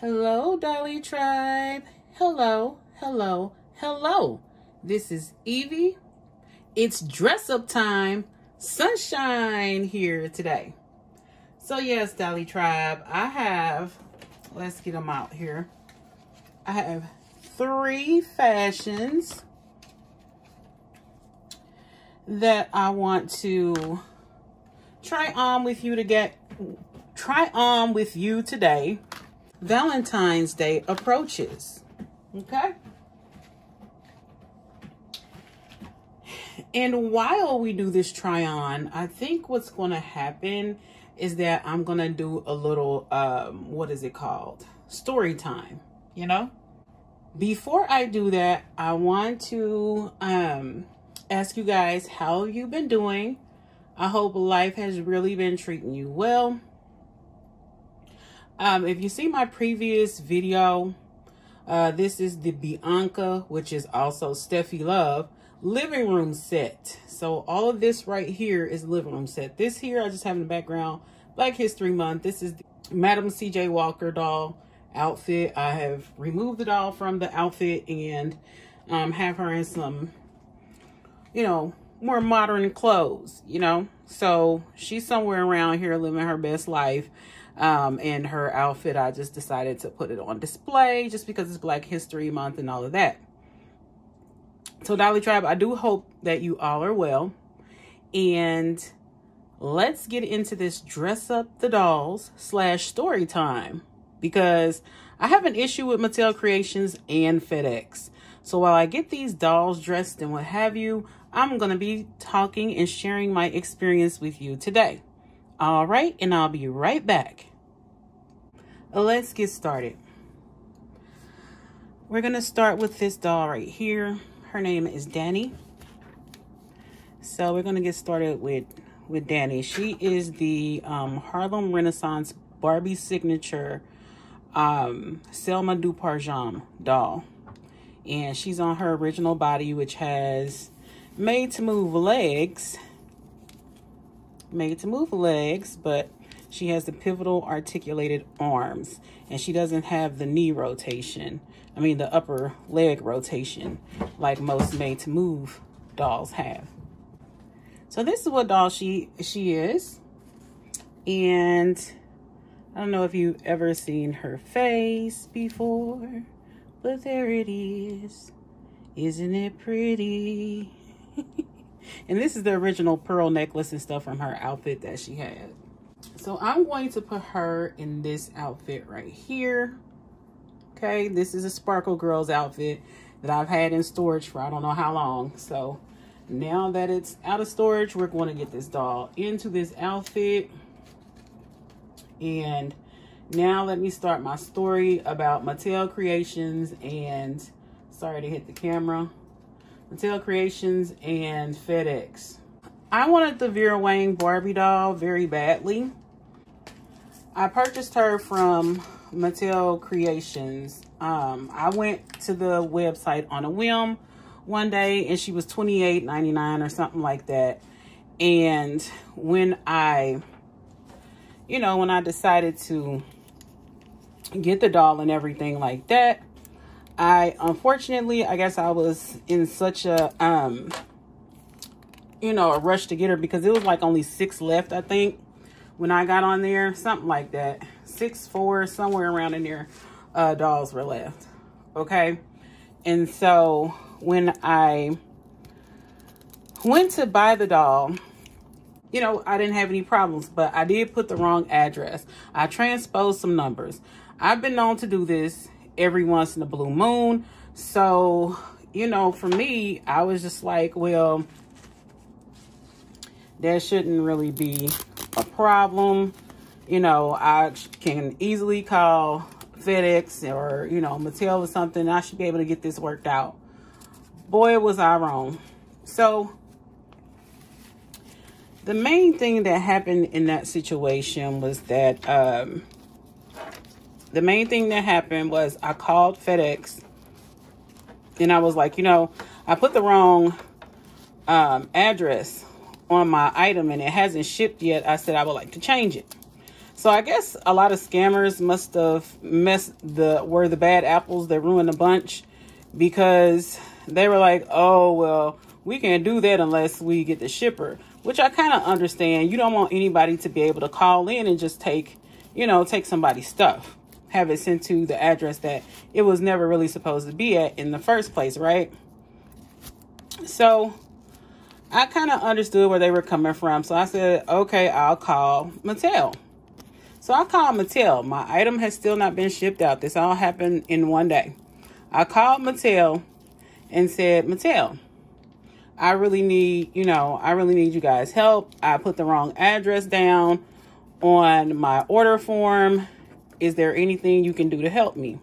Hello, Dolly Tribe. Hello, hello, hello. This is Evie. It's dress up time. Sunshine here today. So, yes, Dolly Tribe, I have, let's get them out here. I have three fashions that I want to try on with you to get try on with you today. Valentine's Day approaches. Okay? And while we do this try on, I think what's going to happen is that I'm going to do a little, um, what is it called? Story time, you know? Before I do that, I want to um, ask you guys how you've been doing. I hope life has really been treating you well. Um, if you see my previous video, uh, this is the Bianca, which is also Steffi Love, living room set. So all of this right here is living room set. This here, I just have in the background, Black History Month. This is Madam C.J. Walker doll outfit. I have removed the doll from the outfit and um, have her in some, you know, more modern clothes, you know. So she's somewhere around here living her best life. Um, and her outfit, I just decided to put it on display just because it's Black History Month and all of that. So Dolly Tribe, I do hope that you all are well. And let's get into this dress up the dolls slash story time because I have an issue with Mattel Creations and FedEx. So while I get these dolls dressed and what have you, I'm going to be talking and sharing my experience with you today. All right, and I'll be right back. Let's get started. We're going to start with this doll right here. Her name is Danny. So we're going to get started with, with Danny. She is the um, Harlem Renaissance Barbie signature um, Selma Duparjam doll. And she's on her original body, which has made to move legs made to move legs, but she has the pivotal articulated arms and she doesn't have the knee rotation. I mean, the upper leg rotation like most made to move dolls have. So this is what doll she, she is. And I don't know if you've ever seen her face before, but there it is. Isn't it pretty? And this is the original pearl necklace and stuff from her outfit that she had. So I'm going to put her in this outfit right here. Okay, this is a Sparkle Girls outfit that I've had in storage for I don't know how long. So now that it's out of storage, we're going to get this doll into this outfit. And now let me start my story about Mattel Creations and sorry to hit the camera. Mattel Creations, and FedEx. I wanted the Vera Wang Barbie doll very badly. I purchased her from Mattel Creations. Um, I went to the website on a whim one day and she was $28.99 or something like that. And when I, you know, when I decided to get the doll and everything like that, I, unfortunately, I guess I was in such a, um, you know, a rush to get her because it was like only six left, I think, when I got on there. Something like that. Six, four, somewhere around in there, uh, dolls were left. Okay. And so when I went to buy the doll, you know, I didn't have any problems, but I did put the wrong address. I transposed some numbers. I've been known to do this every once in a blue moon. So, you know, for me, I was just like, well, that shouldn't really be a problem. You know, I can easily call FedEx or, you know, Mattel or something. I should be able to get this worked out. Boy, was I wrong. So, the main thing that happened in that situation was that um, the main thing that happened was I called FedEx and I was like, you know, I put the wrong um, address on my item and it hasn't shipped yet. I said I would like to change it. So I guess a lot of scammers must have messed the were the bad apples that ruined the bunch because they were like, oh well, we can't do that unless we get the shipper, which I kind of understand. You don't want anybody to be able to call in and just take, you know, take somebody's stuff, have it sent to the address that it was never really supposed to be at in the first place, right? So I kind of understood where they were coming from. So I said, okay, I'll call Mattel. So I called Mattel. My item has still not been shipped out. This all happened in one day. I called Mattel and said, Mattel, I really need, you know, I really need you guys' help. I put the wrong address down on my order form. Is there anything you can do to help me?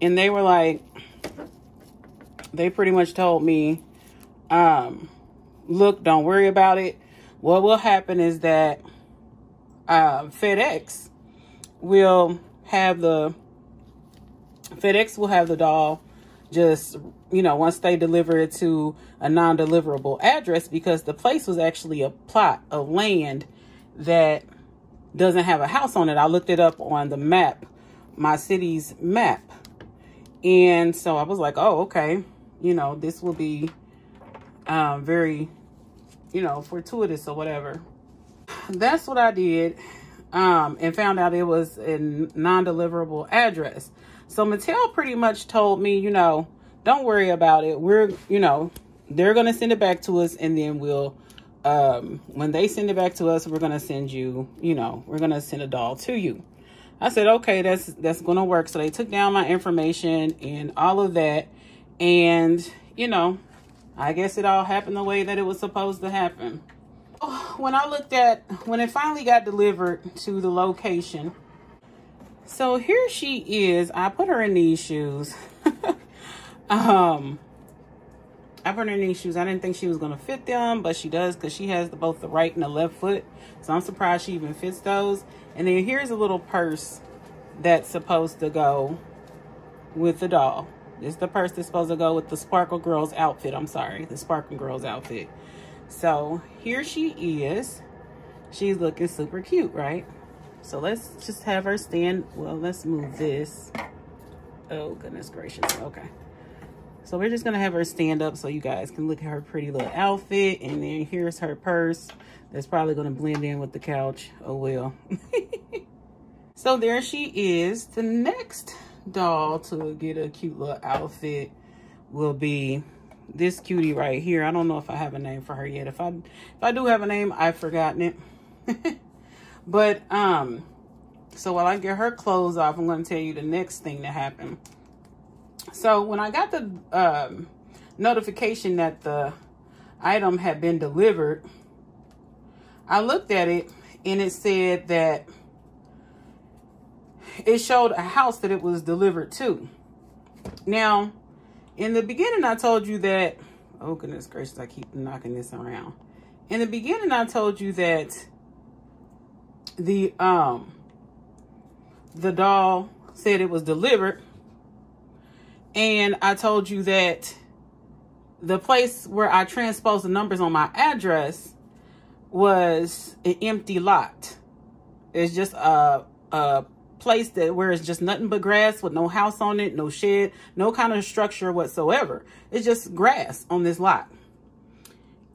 And they were like, they pretty much told me, um, look, don't worry about it. What will happen is that uh, FedEx will have the FedEx will have the doll just, you know, once they deliver it to a non-deliverable address because the place was actually a plot of land that doesn't have a house on it. I looked it up on the map, my city's map. And so I was like, oh, okay, you know, this will be um, very, you know, fortuitous or whatever. That's what I did um, and found out it was a non-deliverable address. So Mattel pretty much told me, you know, don't worry about it. We're, you know, they're going to send it back to us and then we'll, um, when they send it back to us, we're going to send you, you know, we're going to send a doll to you. I said, okay, that's, that's going to work. So they took down my information and all of that. And, you know, I guess it all happened the way that it was supposed to happen. When I looked at, when it finally got delivered to the location, so here she is. I put her in these shoes. um, I put her these shoes. I didn't think she was going to fit them, but she does because she has the, both the right and the left foot. So I'm surprised she even fits those. And then here's a little purse that's supposed to go with the doll. It's the purse that's supposed to go with the Sparkle Girls outfit. I'm sorry, the Sparkle Girls outfit. So here she is. She's looking super cute, right? So let's just have her stand. Well, let's move this. Oh, goodness gracious. Okay. So we're just going to have her stand up so you guys can look at her pretty little outfit. And then here's her purse. That's probably going to blend in with the couch. Oh, well. so there she is. The next doll to get a cute little outfit will be this cutie right here. I don't know if I have a name for her yet. If I if I do have a name, I've forgotten it. but um so while I get her clothes off, I'm going to tell you the next thing that happened. So when I got the um, notification that the item had been delivered, I looked at it and it said that it showed a house that it was delivered to. Now, in the beginning, I told you that, oh goodness gracious, I keep knocking this around. In the beginning, I told you that the, um, the doll said it was delivered. And I told you that the place where I transposed the numbers on my address was an empty lot. It's just a, a place that where it's just nothing but grass with no house on it, no shed, no kind of structure whatsoever. It's just grass on this lot.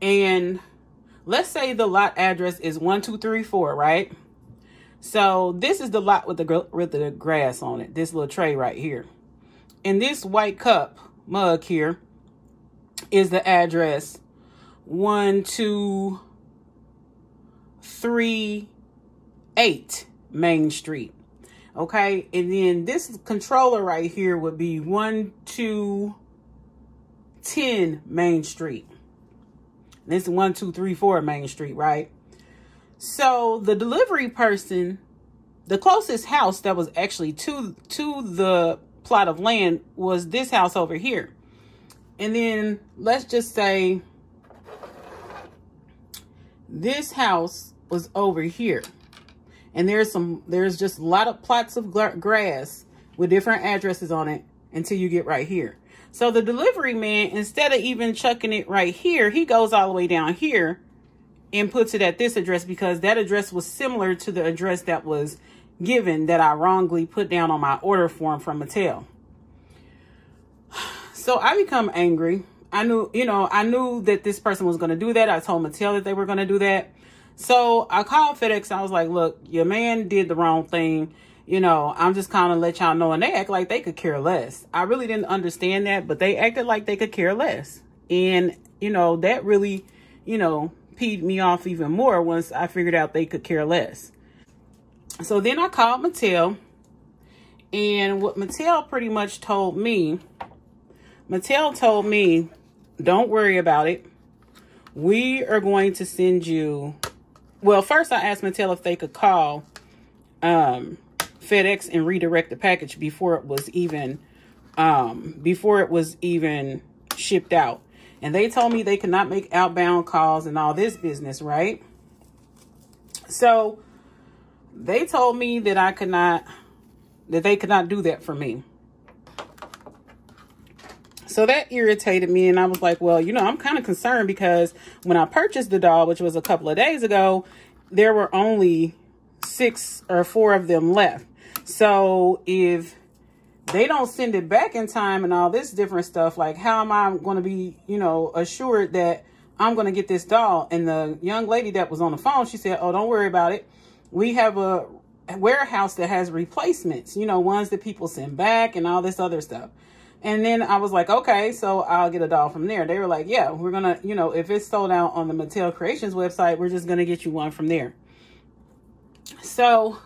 And let's say the lot address is 1234, right? So this is the lot with the with the grass on it. This little tray right here. And this white cup mug here is the address one, two, three, eight Main Street. Okay, and then this controller right here would be one, two, ten Main Street. This is one, two, three, four Main Street, right? So the delivery person, the closest house that was actually to to the plot of land was this house over here. And then let's just say this house was over here and there's some there's just a lot of plots of grass with different addresses on it until you get right here so the delivery man instead of even chucking it right here he goes all the way down here and puts it at this address because that address was similar to the address that was given that I wrongly put down on my order form from Mattel. So I become angry. I knew, you know, I knew that this person was going to do that. I told Mattel that they were going to do that. So I called FedEx. I was like, look, your man did the wrong thing. You know, I'm just kind of let y'all know. And they act like they could care less. I really didn't understand that, but they acted like they could care less. And, you know, that really, you know, peed me off even more once I figured out they could care less. So then I called Mattel. And what Mattel pretty much told me, Mattel told me, don't worry about it. We are going to send you well, first I asked Mattel if they could call um, FedEx and redirect the package before it was even um, before it was even shipped out. And they told me they could not make outbound calls and all this business, right? So they told me that I could not, that they could not do that for me. So that irritated me. And I was like, well, you know, I'm kind of concerned because when I purchased the doll, which was a couple of days ago, there were only six or four of them left. So if they don't send it back in time and all this different stuff, like how am I going to be, you know, assured that I'm going to get this doll? And the young lady that was on the phone, she said, oh, don't worry about it. We have a warehouse that has replacements, you know, ones that people send back and all this other stuff. And then I was like, okay, so I'll get a doll from there. They were like, yeah, we're going to, you know, if it's sold out on the Mattel Creations website, we're just going to get you one from there. So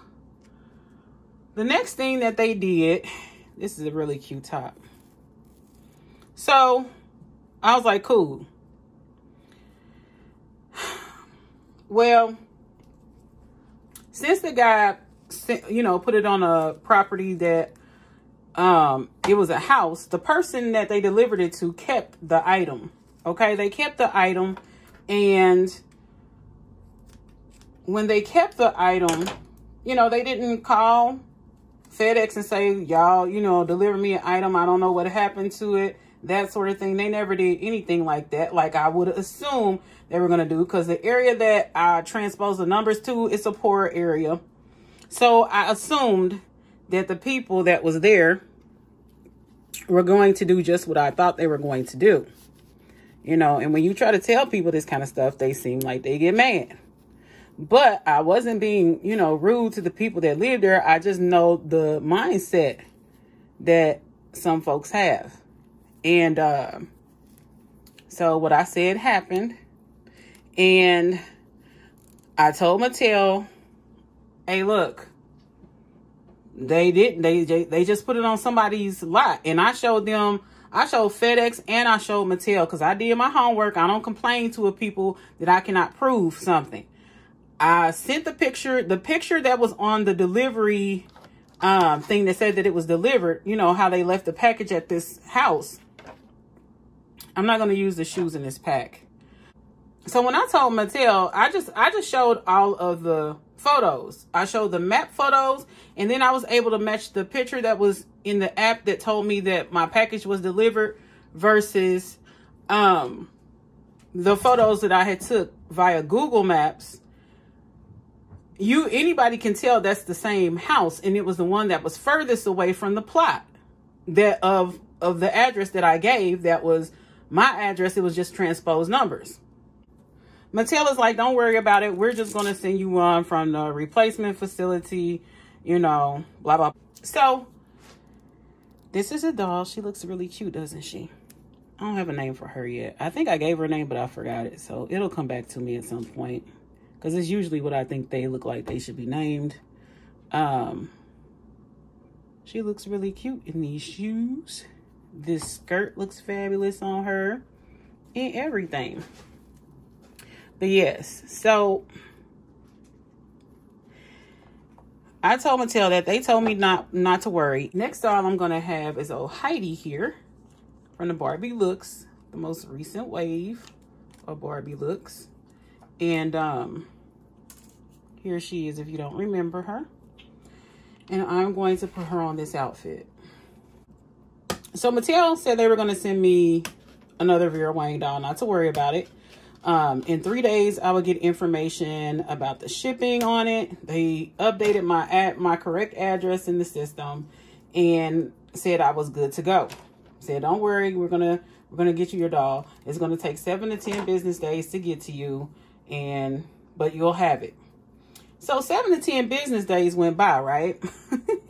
the next thing that they did, this is a really cute top. So I was like, cool. Well, since the guy, you know, put it on a property that um, it was a house. The person that they delivered it to kept the item. Okay, they kept the item and when they kept the item, you know, they didn't call FedEx and say, y'all, you know, deliver me an item. I don't know what happened to it. That sort of thing. They never did anything like that. Like I would assume they were going to do because the area that I transposed the numbers to is a poor area. So I assumed that the people that was there were going to do just what I thought they were going to do. You know, and when you try to tell people this kind of stuff, they seem like they get mad. But I wasn't being, you know, rude to the people that live there. I just know the mindset that some folks have. And uh, so what I said happened. And I told Mattel, hey, look, they didn't. They, they just put it on somebody's lot. And I showed them, I showed FedEx and I showed Mattel because I did my homework. I don't complain to a people that I cannot prove something. I sent the picture, the picture that was on the delivery um, thing that said that it was delivered, you know, how they left the package at this house. I'm not going to use the shoes in this pack. So when I told Mattel, I just I just showed all of the photos. I showed the map photos and then I was able to match the picture that was in the app that told me that my package was delivered versus um, the photos that I had took via Google Maps. You anybody can tell that's the same house and it was the one that was furthest away from the plot that of of the address that I gave that was my address it was just transposed numbers. Mattel is like, don't worry about it. We're just going to send you one from the replacement facility, you know, blah, blah. So, this is a doll. She looks really cute, doesn't she? I don't have a name for her yet. I think I gave her a name, but I forgot it. So, it'll come back to me at some point. Because it's usually what I think they look like they should be named. Um, she looks really cute in these shoes. This skirt looks fabulous on her. And everything. But yes, so I told Mattel that they told me not not to worry. Next doll I'm gonna have is old Heidi here from the Barbie Looks, the most recent wave of Barbie Looks. And um here she is if you don't remember her. And I'm going to put her on this outfit. So Mattel said they were going to send me another Vera Wang doll, not to worry about it. Um, in three days, I would get information about the shipping on it. They updated my at my correct address in the system and said I was good to go. Said, don't worry, we're gonna we're gonna get you your doll. It's gonna take seven to ten business days to get to you, and but you'll have it. So seven to ten business days went by, right?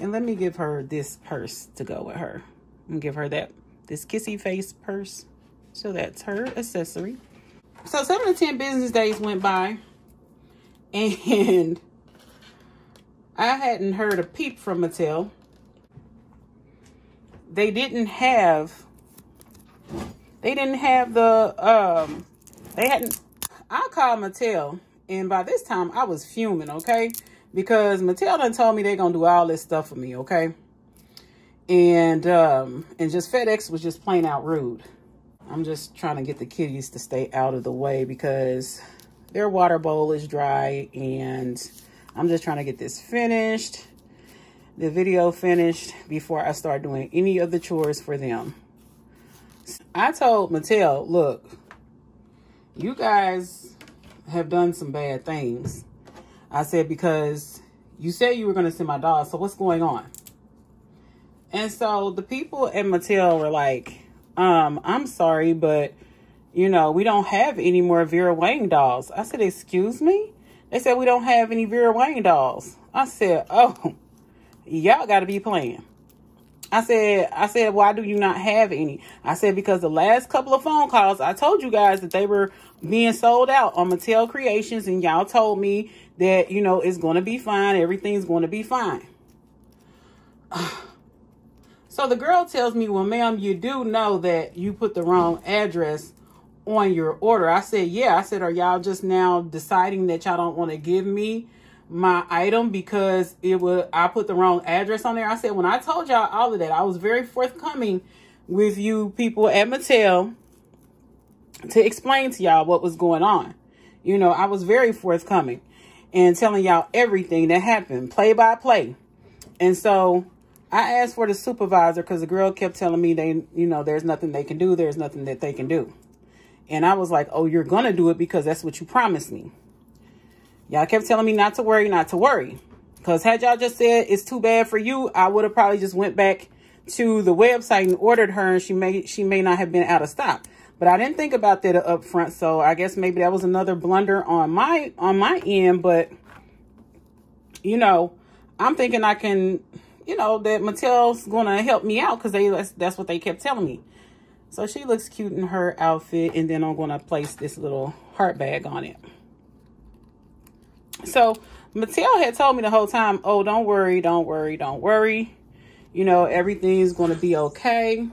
and let me give her this purse to go with her. I'm give her that this kissy face purse. So that's her accessory. So seven to 10 business days went by and I hadn't heard a peep from Mattel. They didn't have, they didn't have the, um, they hadn't, I called Mattel and by this time I was fuming, okay? Because Mattel done told me they're going to do all this stuff for me, okay? And, um, and just FedEx was just plain out rude. I'm just trying to get the kitties to stay out of the way because their water bowl is dry and I'm just trying to get this finished, the video finished before I start doing any of the chores for them. I told Mattel, look, you guys have done some bad things. I said, because you said you were going to send my dog, so what's going on? And so the people at Mattel were like, um, I'm sorry, but, you know, we don't have any more Vera Wang dolls. I said, excuse me? They said, we don't have any Vera Wang dolls. I said, oh, y'all got to be playing. I said, I said, why do you not have any? I said, because the last couple of phone calls, I told you guys that they were being sold out on Mattel Creations, and y'all told me that, you know, it's going to be fine. Everything's going to be fine. So the girl tells me, well, ma'am, you do know that you put the wrong address on your order. I said, yeah. I said, are y'all just now deciding that y'all don't want to give me my item because it was I put the wrong address on there? I said, when I told y'all all of that, I was very forthcoming with you people at Mattel to explain to y'all what was going on. You know, I was very forthcoming and telling y'all everything that happened, play by play. And so I asked for the supervisor because the girl kept telling me they, you know, there's nothing they can do. There's nothing that they can do. And I was like, oh, you're going to do it because that's what you promised me. Y'all kept telling me not to worry, not to worry. Because had y'all just said it's too bad for you, I would have probably just went back to the website and ordered her and she may she may not have been out of stock. But I didn't think about that up front, so I guess maybe that was another blunder on my on my end. But you know, I'm thinking I can you know, that Mattel's going to help me out because they that's, that's what they kept telling me. So she looks cute in her outfit. And then I'm going to place this little heart bag on it. So Mattel had told me the whole time, oh, don't worry, don't worry, don't worry. You know, everything's going to be okay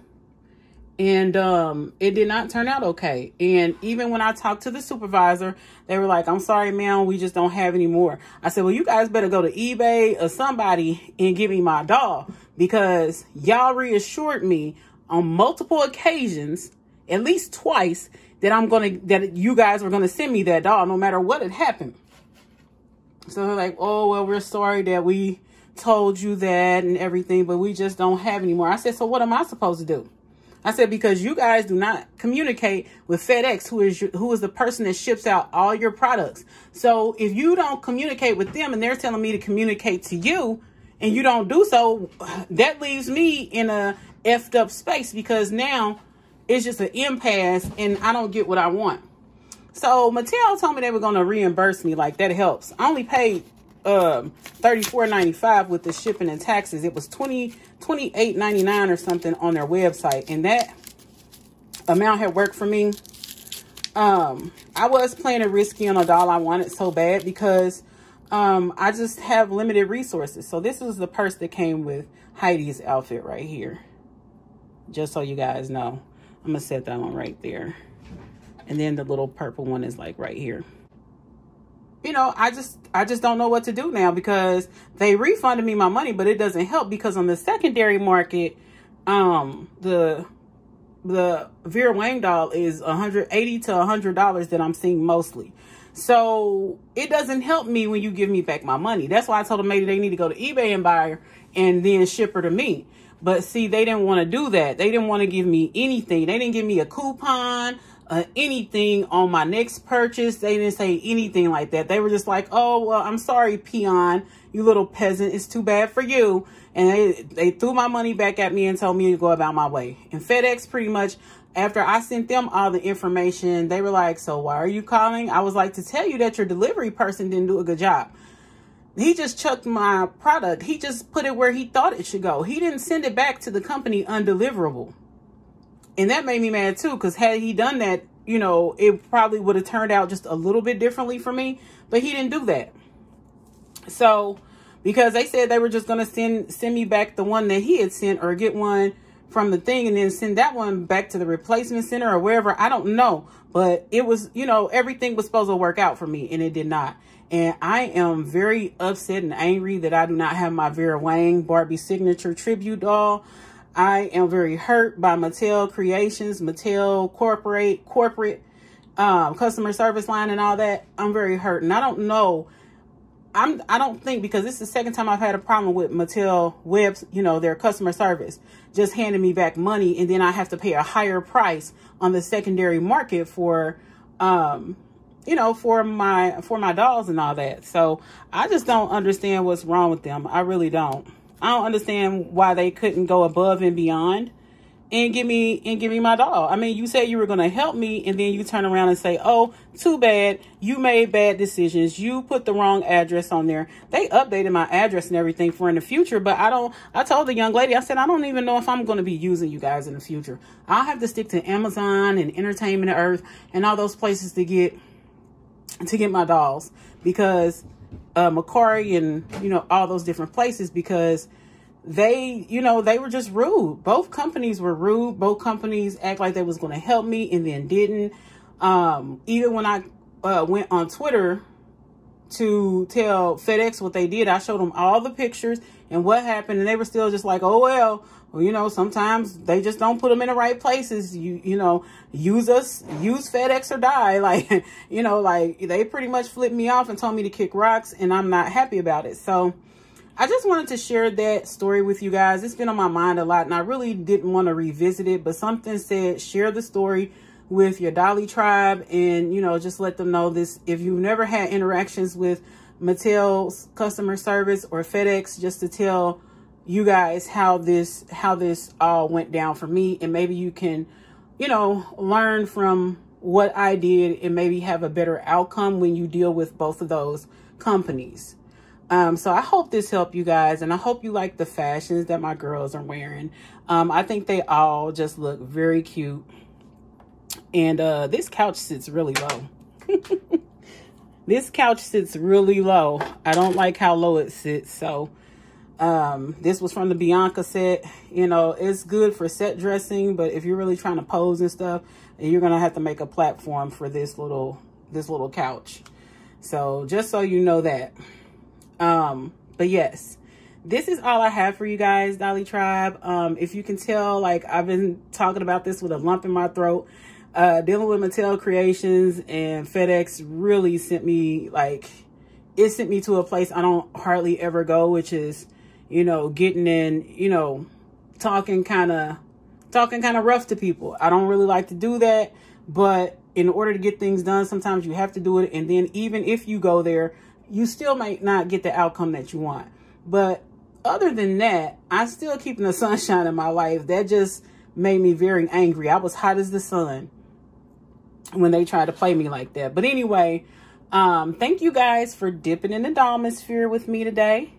and um it did not turn out okay. And even when i talked to the supervisor they were like i'm sorry ma'am we just don't have any more. I said well you guys better go to ebay or somebody and give me my doll because y'all reassured me on multiple occasions at least twice that i'm gonna that you guys were gonna send me that doll no matter what had happened. So they're like oh well we're sorry that we told you that and everything but we just don't have anymore i said so what am i supposed to do I said, because you guys do not communicate with FedEx, who is your, who is the person that ships out all your products. So if you don't communicate with them and they're telling me to communicate to you and you don't do so, that leaves me in a effed up space because now it's just an impasse and I don't get what I want. So Mattel told me they were going to reimburse me. Like that helps. I only paid um $34.95 with the shipping and taxes. It was 20 $28.99 or something on their website. And that amount had worked for me. Um, I was playing a risky on a doll I wanted so bad because um, I just have limited resources. So this is the purse that came with Heidi's outfit right here. Just so you guys know. I'm to set that one right there. And then the little purple one is like right here you know, I just I just don't know what to do now because they refunded me my money, but it doesn't help because on the secondary market, um, the the Vera Wang doll is 180 to 100 dollars that I'm seeing mostly. So it doesn't help me when you give me back my money. That's why I told them maybe they need to go to eBay and buy her and then ship her to me. But see, they didn't want to do that. They didn't want to give me anything. They didn't give me a coupon, uh, anything on my next purchase. They didn't say anything like that. They were just like, oh, well, I'm sorry, peon, you little peasant. It's too bad for you. And they, they threw my money back at me and told me to go about my way. And FedEx pretty much, after I sent them all the information, they were like, so why are you calling? I was like, to tell you that your delivery person didn't do a good job. He just chucked my product. He just put it where he thought it should go. He didn't send it back to the company undeliverable. And that made me mad too, because had he done that, you know, it probably would have turned out just a little bit differently for me. But he didn't do that. So, because they said they were just going to send send me back the one that he had sent or get one from the thing and then send that one back to the replacement center or wherever. I don't know. But it was, you know, everything was supposed to work out for me and it did not. And I am very upset and angry that I do not have my Vera Wang Barbie signature tribute doll. I am very hurt by Mattel Creations, Mattel corporate, corporate um, customer service line and all that. I'm very hurt. And I don't know. I'm, I don't think because this is the second time I've had a problem with Mattel webs, you know, their customer service just handing me back money and then I have to pay a higher price on the secondary market for, um, you know, for my, for my dolls and all that. So I just don't understand what's wrong with them. I really don't. I don't understand why they couldn't go above and beyond and give me and give me my doll. I mean, you said you were going to help me and then you turn around and say, "Oh, too bad. You made bad decisions. You put the wrong address on there." They updated my address and everything for in the future, but I don't I told the young lady, I said, "I don't even know if I'm going to be using you guys in the future. I'll have to stick to Amazon and Entertainment Earth and all those places to get to get my dolls because uh, Mercari and, you know, all those different places because they, you know, they were just rude. Both companies were rude. Both companies act like they was going to help me and then didn't. Um, even when I uh, went on Twitter to tell FedEx what they did, I showed them all the pictures and what happened. And they were still just like, oh, well, you know, sometimes they just don't put them in the right places. You, you know, use us, use FedEx or die. Like, you know, like they pretty much flipped me off and told me to kick rocks and I'm not happy about it. So I just wanted to share that story with you guys. It's been on my mind a lot and I really didn't want to revisit it, but something said share the story with your Dolly tribe and, you know, just let them know this. If you've never had interactions with Mattel's customer service or FedEx, just to tell you guys how this how this all went down for me and maybe you can you know learn from what I did and maybe have a better outcome when you deal with both of those companies. Um, so I hope this helped you guys and I hope you like the fashions that my girls are wearing. Um, I think they all just look very cute. And uh, this couch sits really low. this couch sits really low. I don't like how low it sits. So um, this was from the Bianca set. You know, it's good for set dressing, but if you're really trying to pose and stuff, you're going to have to make a platform for this little, this little couch. So just so you know that. Um, but yes, this is all I have for you guys, Dolly Tribe. Um, if you can tell, like I've been talking about this with a lump in my throat, uh, dealing with Mattel Creations and FedEx really sent me like, it sent me to a place I don't hardly ever go, which is you know, getting in, you know, talking kind of, talking kind of rough to people. I don't really like to do that, but in order to get things done, sometimes you have to do it. And then even if you go there, you still might not get the outcome that you want. But other than that, I'm still keeping the sunshine in my life. That just made me very angry. I was hot as the sun when they tried to play me like that. But anyway, um, thank you guys for dipping in the Domosphere with me today.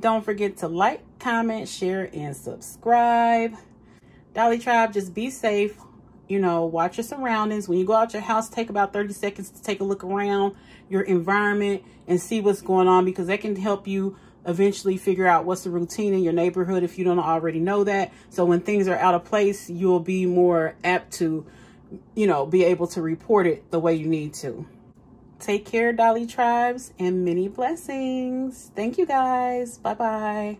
Don't forget to like, comment, share, and subscribe. Dolly Tribe, just be safe. You know, watch your surroundings. When you go out your house, take about 30 seconds to take a look around your environment and see what's going on because that can help you eventually figure out what's the routine in your neighborhood if you don't already know that. So when things are out of place, you'll be more apt to, you know, be able to report it the way you need to. Take care, Dolly Tribes, and many blessings. Thank you, guys. Bye-bye.